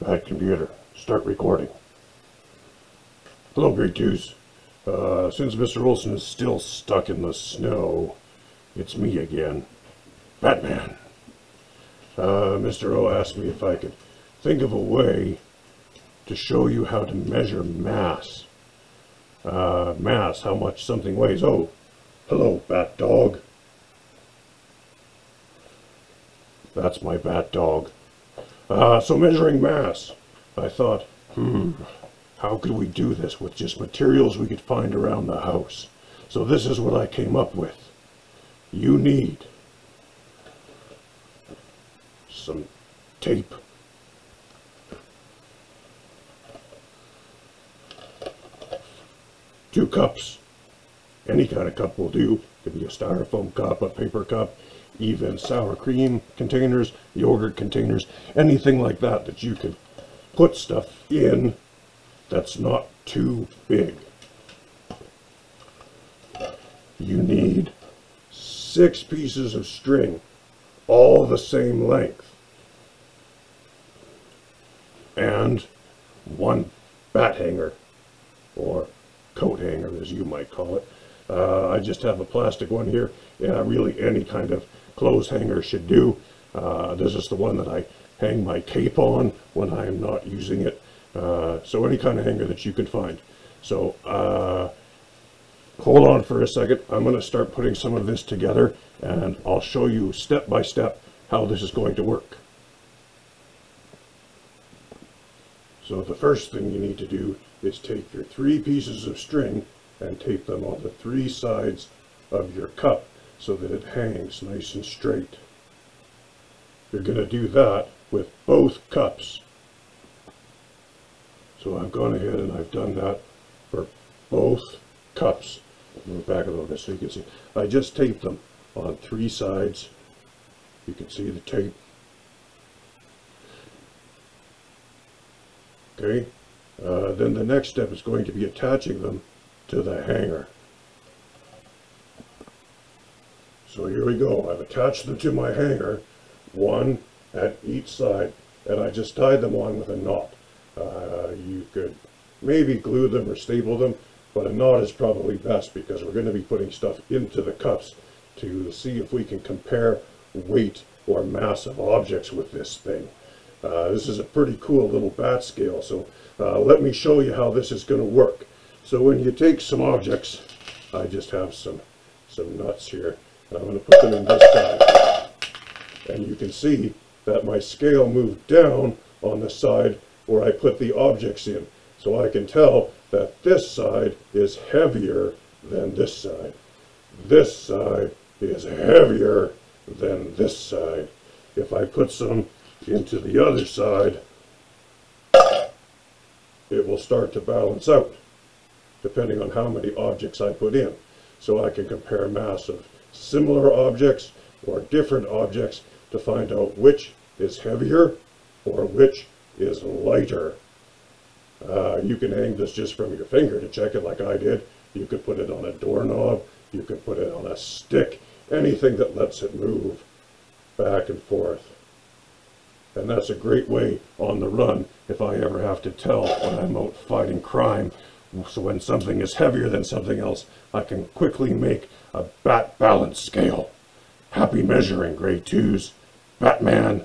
Bad computer. Start recording. Hello, Grade Twos. Uh, since Mr. Olson is still stuck in the snow, it's me again. Batman. Uh, Mr. O asked me if I could think of a way to show you how to measure mass. Uh, mass, how much something weighs. Oh, hello, Bat Dog. That's my Bat Dog. Uh, so measuring mass. I thought, hmm, how could we do this with just materials we could find around the house? So this is what I came up with. You need some tape. Two cups. Any kind of cup will do. Could be a styrofoam cup, a paper cup, even sour cream containers, yogurt containers, anything like that that you could put stuff in that's not too big. You need six pieces of string, all the same length, and one bat hanger, or coat hanger as you might call it. Uh, I just have a plastic one here. Yeah, really any kind of clothes hanger should do. Uh, this is the one that I hang my cape on when I am not using it. Uh, so any kind of hanger that you can find. So uh, hold on for a second. I'm going to start putting some of this together and I'll show you step by step how this is going to work. So the first thing you need to do is take your three pieces of string and tape them on the three sides of your cup so that it hangs nice and straight. You're going to do that with both cups. So I've gone ahead and I've done that for both cups. Move back a little so you can see. I just taped them on three sides. You can see the tape. Okay. Uh, then the next step is going to be attaching them to the hanger. So here we go. I've attached them to my hanger, one at each side, and I just tied them on with a knot. Uh, you could maybe glue them or staple them, but a knot is probably best because we're going to be putting stuff into the cups to see if we can compare weight or mass of objects with this thing. Uh, this is a pretty cool little bat scale, so uh, let me show you how this is going to work. So when you take some objects, I just have some, some nuts here, and I'm going to put them in this side. And you can see that my scale moved down on the side where I put the objects in. So I can tell that this side is heavier than this side. This side is heavier than this side. If I put some into the other side, it will start to balance out depending on how many objects I put in. So I can compare mass of similar objects or different objects to find out which is heavier or which is lighter. Uh, you can hang this just from your finger to check it like I did. You could put it on a doorknob. You could put it on a stick. Anything that lets it move back and forth. And that's a great way on the run if I ever have to tell when I'm out fighting crime. So when something is heavier than something else, I can quickly make a bat balance scale. Happy measuring, Grade 2s. Batman